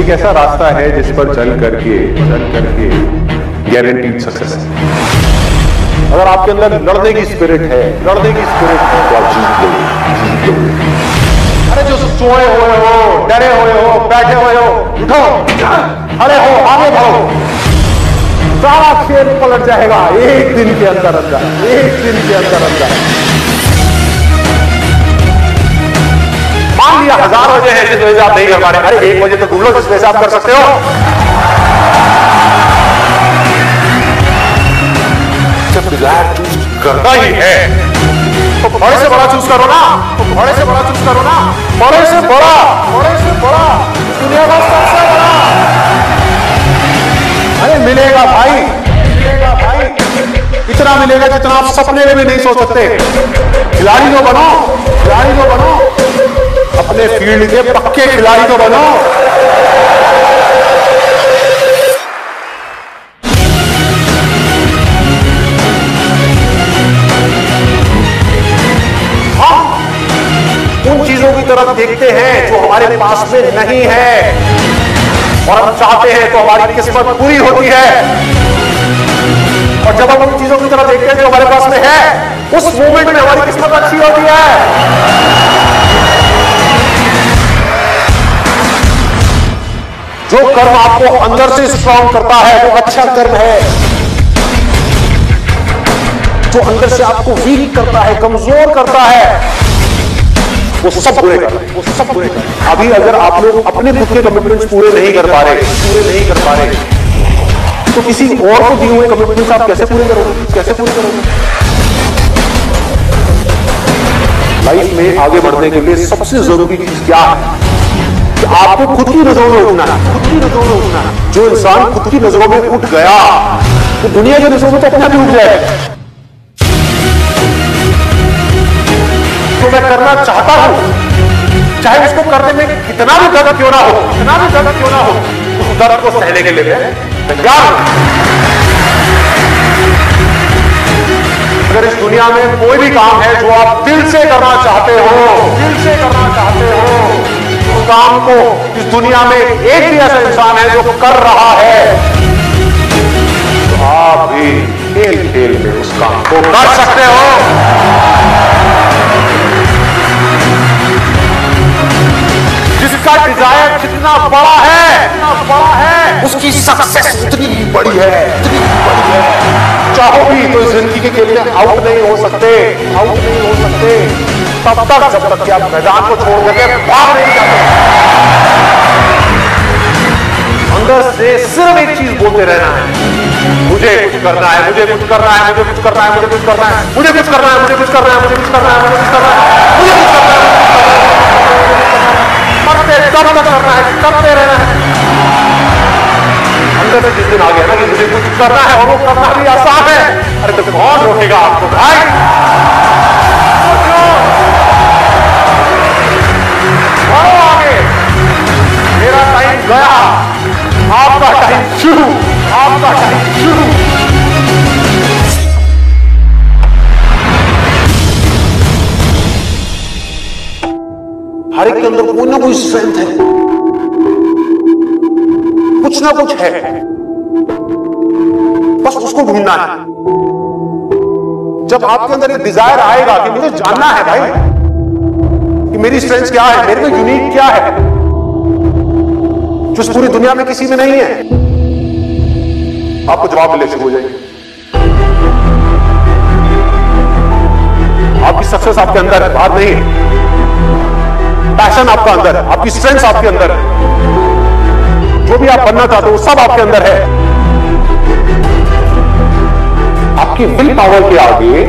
एक ऐसा रास्ता है जिस पर चल करके चल करके गारंटीड सक्सेस अगर आपके अंदर लड़ने की स्पिरिट है, लड़ने की स्पिरिट है तो आप जीत लोगे जीत अरे जो सोए हुए हो, डरे हुए हो, बैठे हुए हो, उठो, अरे हो, आगे बढ़ो। सारा खेल पलट जाएगा, एक दिन के अंदर अंदर, एक दिन के अंदर अंदर। लिया हज़ार वजह है जिस वजह से आप नहीं कर पा रहे अरे एक वजह तो ढूंढ लो जिस वजह से आप कर सकते हो। जब डिज़ायर चूज़ करना ही है। तो बड़े से बड़ा चूज़ करो ना। तो बड़े से बड़ा चूज़ करो ना। बड़े से बड़ा। बड़े से बड़ा। दुनिया का सबसे बड़ा। अरे मिलेगा भाई। मिलेगा भाई। इतना मिलेगा जितना आप सपने में भी नहीं सोच सकते। खिलाड़ी तो बनो खिलाड़ी तो बनो। अपने फ़ील्ड के पक्के खिलाड़ी तो बनो। उन चीज़ों की तरफ़ देखते हैं जो हमारे पास में नहीं है। और हम चाहते हैं तो हमारी किस्मत पूरी होती है। और जब हम उन चीज़ों की तरफ़ देखते हैं जो हमारे पास में है, उस मोमेंट में हमारी किस्मत अच्छी होती है। जो कर्म आपको अंदर से स्ट्रांग करता है, वो अच्छा कर्म है। जो अंदर से आपको वीक करता है, कमज़ोर करता है, वो सब बुरे वो सब बुरे कर अभी अगर आप लोग अपने खुद के कमिटमेंट्स पूरे नहीं कर पा रहे, पूरे नहीं कर पा रहे तो किसी और को दिए हुए कमिटमेंट्स आप कैसे पूरे करोगे? कैसे पूरे करोगे? लाइफ में आगे बढ़ने के लिए सबसे ज़रूरी चीज़ क्या है? आपको खुद की नज़रों में उठना है। खुद की नज़रों में उठना है। जो इंसान खुद की नज़रों में उठ गया तो दुनिया की नज़रों में तो अपने ही उठ जाएगा। जो मैं करना चाहता हूँ, चाहे उसको करने में कितना भी दर्द क्यों ना हो, कितना भी दर्द क्यों ना हो, उस दर्द को सहने के लिए तैयार अगर इस दुनिया में कोई भी काम है जो आप दिल से करना चाहते हो, दिल से करना चाहते हो काम को इस दुनिया में एक भी ऐसा इंसान है जो कर रहा है। तो आप भी खेल खेल में उस काम को कर सकते हो। जिसका डिज़ायर जितना बड़ा है जितना बड़ा है उसकी सक्सेस उतनी बड़ी है, उतनी बड़ी है। चाहो भी तो ज़िंदगी के खेल में आउट नहीं हो सकते आउट नहीं हो सकते। तब तक जब तक कि आप मैदान को छोड़ करके भाग नहीं जाते अंदर से सिर्फ़ एक चीज़ बोलते रहना है मुझे कुछ करना है मुझे कुछ करना है मुझे कुछ करना है मुझे कुछ करना है मुझे कुछ करना है मुझे कुछ करना है मुझे कुछ करना है मुझे कुछ करना है मुझे कुछ करना है करते तब करना है करते रहना है अंदर से जिस दिन आ गया ना कि मुझे कुछ करना है और वो करना भी आसान है अरे तो कौन रोकेगा आपको भाई शुरू आपका टाइम शुरू हर एक के अंदर कोई ना कोई स्ट्रेंथ है। कुछ ना कुछ है। बस उसको ढूंढना है। जब आपके अंदर एक डिज़ायर आएगा कि मुझे जानना है भाई, कि मेरी स्ट्रेंथ क्या है, मेरे में यूनिक क्या है, जो पूरी दुनिया में किसी में नहीं है। आपको जवाब मिलने शुरू हो जाएँगे। आपकी सक्सेस आपके अंदर है, बाहर नहीं है। पैशन आपका अंदर है, आपकी स्ट्रेंथ आपके अंदर है। जो भी आप बनना चाहते हो सब आपके अंदर है। आपकी विल पावर के आगे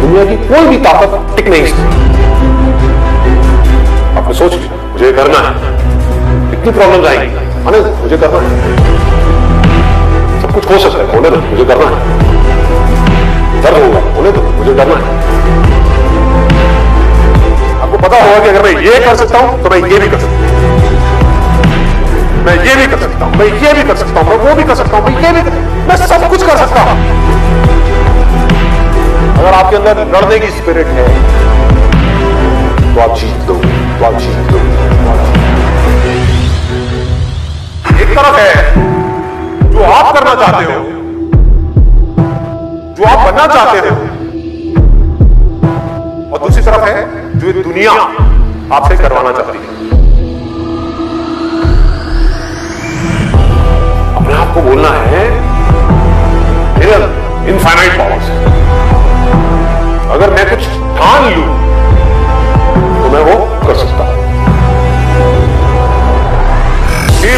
दुनिया की कोई भी ताकत टिक नहीं सकती। आपने सोच लिया मुझे करना है। कितनी प्रॉब्लम आएगी। मुझे करना है। कुछ हो सकता है। होने दो, मुझे करना है। दर्द होगा, होने दो, मुझे करना है। आपको पता होगा कि अगर मैं ये कर सकता हूँ तो मैं ये भी कर सकता हूँ। मैं ये भी कर सकता हूँ, मैं ये भी कर सकता हूँ, मैं वो भी कर सकता हूँ, मैं ये भी मैं सब कुछ कर सकता हूँ। अगर आपके अंदर लड़ने की स्पिरिट है तो आप जीत दो तो आप जीत दो। एक तरफ़ आप जीत दो। करना चाहते हो। जो आप बनना चाहते हो। और दूसरी तरफ़ है, जो दुनिया आपसे करवाना चाहती है। अपने आप को बोलना है इनफाइनाइट पावर्स अगर मैं कुछ ठान लू तो मैं वो कर सकता हूँ।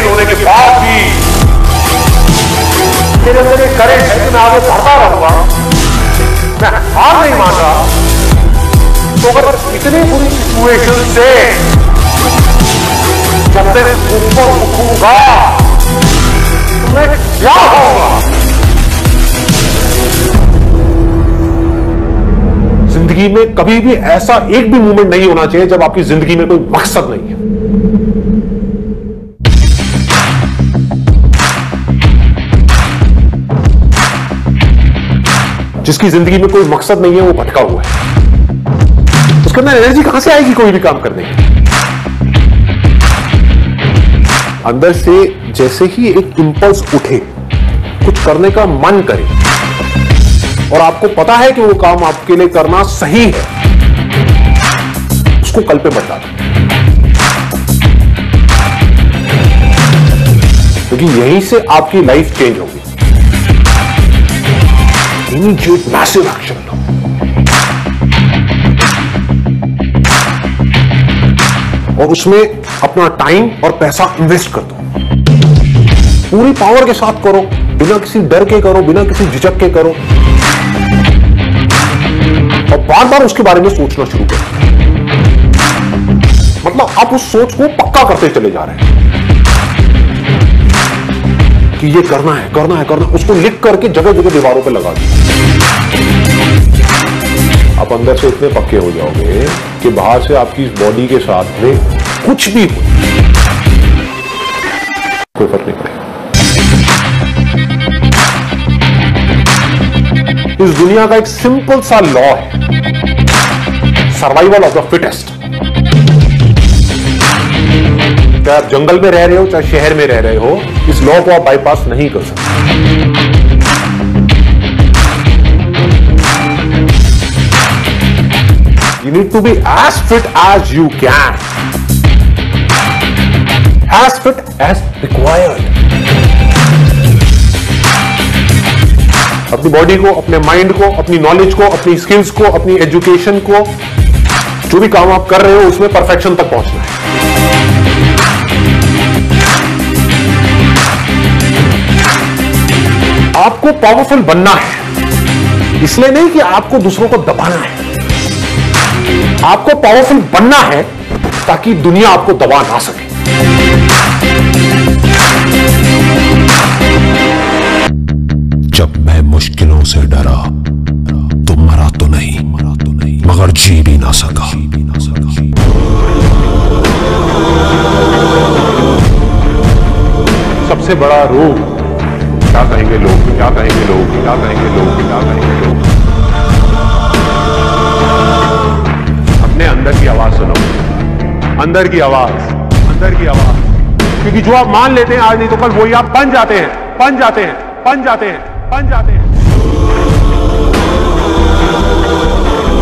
होने के बाद भी मेरे अंदर एक करेंट है कि मैं आगे बढ़ता रहूँगा। मैं हार नहीं मान रहा। तो अगर इतनी बुरी सिचुएशन से जब मैं ऊपर उठूँगा तो मैं क्या होगा ज़िंदगी में कभी भी ऐसा एक भी मोमेंट नहीं होना चाहिए जब आपकी ज़िंदगी में कोई मकसद नहीं है। जिसकी ज़िंदगी में कोई मकसद नहीं है, वो भटका हुआ है। उसके अंदर एनर्जी कहाँ से आएगी कोई भी काम करने की? अंदर से जैसे ही एक इंपल्स उठे, कुछ करने का मन करे, और आपको पता है कि वो काम आपके लिए करना सही है, उसको कल पे बता दो। क्योंकि यहीं से आपकी लाइफ चेंज होगी। Immediate massive action. और उसमें अपना टाइम और पैसा इन्वेस्ट कर दो। पूरी पावर के साथ करो, बिना किसी डर के करो, बिना किसी झिझक के करो। और बार बार उसके बारे में सोचना शुरू करो। मतलब आप उस सोच को पक्का करते चले जा रहे हैं। कि ये करना है करना है, करना उसको लिख करके जगह जगह दीवारों पे लगा दो आप अंदर से इतने पक्के हो जाओगे कि बाहर से आपकी इस बॉडी के साथ में कुछ भी हो। कोई फ़र्क नहीं पड़ेगा। इस दुनिया का एक सिंपल सा लॉ है। सर्वाइवल ऑफ़ द फिटेस्ट चाहे आप जंगल में रह रहे हो, चाहे शहर में रह रहे हो, इस लॉ को आप बाईपास नहीं कर सकते You need to be as fit as you can. As fit as required. अपनी बॉडी को, अपने माइंड को, अपनी नॉलेज को, अपनी स्किल्स को, अपनी एजुकेशन को, जो भी काम आप कर रहे हो, उसमें परफेक्शन तक पहुँचना है आपको पावरफुल बनना है। इसलिए नहीं कि आपको दूसरों को दबाना है। आपको पावरफुल बनना है ताकि दुनिया आपको दबा ना सके। जब मैं मुश्किलों से डरा तो मरा तो नहीं मरा तो नहीं मगर जी भी ना सका जी भी ना सका। सबसे बड़ा रोग क्या कहेंगे लोग? क्या कहेंगे लोग? क्या कहेंगे लोग? क्या कहेंगे लोग? अपने अंदर की आवाज़ सुनो। अंदर की आवाज़। अंदर की आवाज़। क्योंकि जो आप मान लेते हैं आज नहीं तो कल वही आप बन जाते हैं। बन जाते हैं। बन जाते हैं। बन जाते हैं।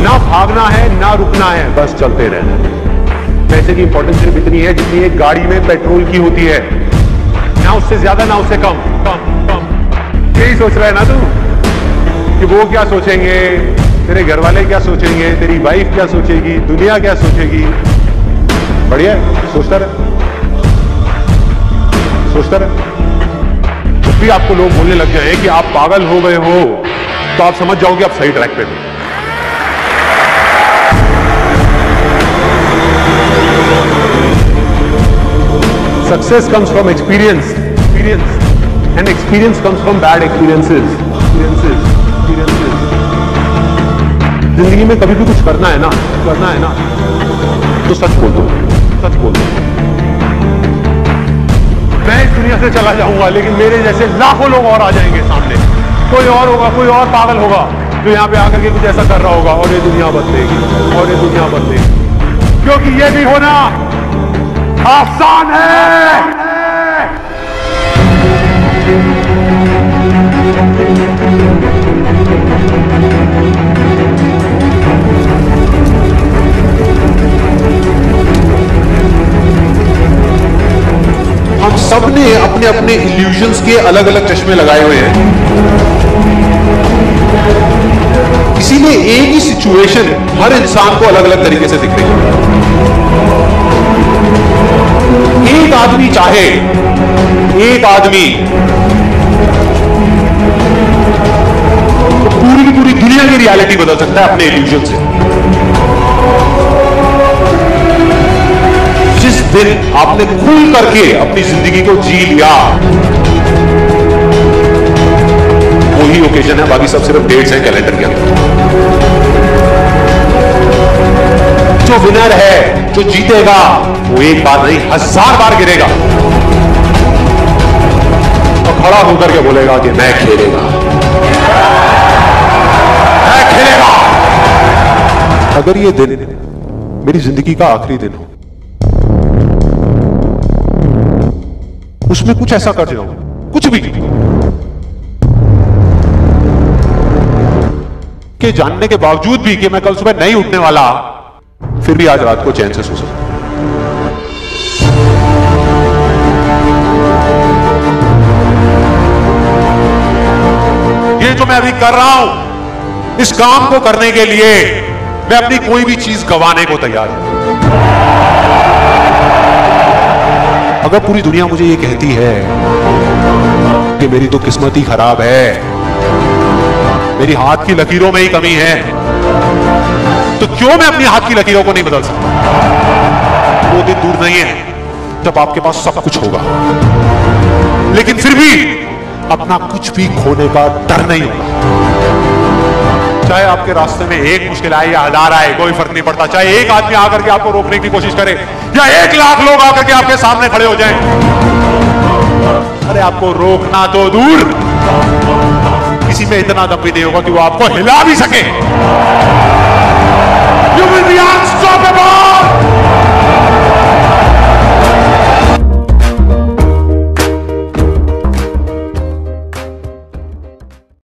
ना भागना है, ना रुकना है। बस चलते रहना है। पैसे की इंपॉर्टेंस सिर्फ़ इतनी है जितनी एक गाड़ी में पेट्रोल की होती है। ना उससे ज़्यादा, ना उससे कम। यही सोच रहा है ना तू? कि वो क्या सोचेंगे? तेरे घर वाले क्या सोचेंगे? तेरी वाइफ क्या सोचेगी? दुनिया क्या सोचेगी? बढ़िया सोचता रहे। सोचता रहे। जब भी आपको लोग बोलने लग जाए कि आप पागल हो गए हो तो आप समझ जाओगे आप सही ट्रैक पे थे। Success comes from experience. Experience. And experience comes from bad experiences. Experiences. Experiences. ज़िंदगी में कभी भी कुछ करना है ना, करना है ना तो सच बोल दो, सच बोल दो मैं इस दुनिया से चला जाऊँगा, लेकिन मेरे जैसे लाखों लोग और आ जाएँगे सामने कोई और होगा, कोई और पागल होगा, जो यहाँ पे आकर के कुछ ऐसा कर रहा होगा, और ये दुनिया बदलेगी और ये दुनिया बदलेगी क्योंकि ये भी होना आसान है सबने अपने अपने इल्यूजन्स के अलग अलग चश्मे लगाए हुए हैं। किसी ने एक ही सिचुएशन हर इंसान को अलग अलग तरीके से दिख रही है। एक आदमी चाहे, एक आदमी पूरी की पूरी दुनिया की रियलिटी बदल सकता है अपने इल्यूजन से। जिस दिन आपने खुल करके अपनी ज़िंदगी को जी लिया, वही ओकेजन है। बाकी सब सिर्फ़ डेट्स हैं कैलेंडर के अंदर। जो विनर है, जो जीतेगा, वो एक बार नहीं, हज़ार बार गिरेगा। और खड़ा होकर के बोलेगा कि मैं खेलेगा। अगर ये दिन मेरी ज़िंदगी का आखिरी दिन हो, उसमें कुछ ऐसा कर जाऊँ, कुछ भी, के जानने के बावजूद भी कि मैं कल सुबह नहीं उठने वाला, फिर भी आज रात को चैन से सो सकता ये जो मैं अभी कर रहा हूँ, इस काम को करने के लिए मैं अपनी कोई भी चीज़ गवाने को तैयार हूँ। अगर पूरी दुनिया मुझे ये कहती है कि मेरी तो किस्मत ही खराब है, मेरी हाथ की लकीरों में ही कमी है तो क्यों मैं अपनी हाथ की लकीरों को नहीं बदल सकता? वो दिन दूर नहीं है जब आपके पास सब कुछ होगा। लेकिन फिर भी अपना कुछ भी खोने का डर नहीं होगा। चाहे आपके रास्ते में एक मुश्किल आए या हज़ार आए, कोई फ़र्क नहीं पड़ता। चाहे एक आदमी आकर के आपको रोकने की कोशिश करे, या एक लाख लोग आकर के आपके सामने खड़े हो जाए। अरे, आपको रोकना तो दूर। किसी में इतना दम भी नहीं होगा कि वो आपको हिला भी सके। You will be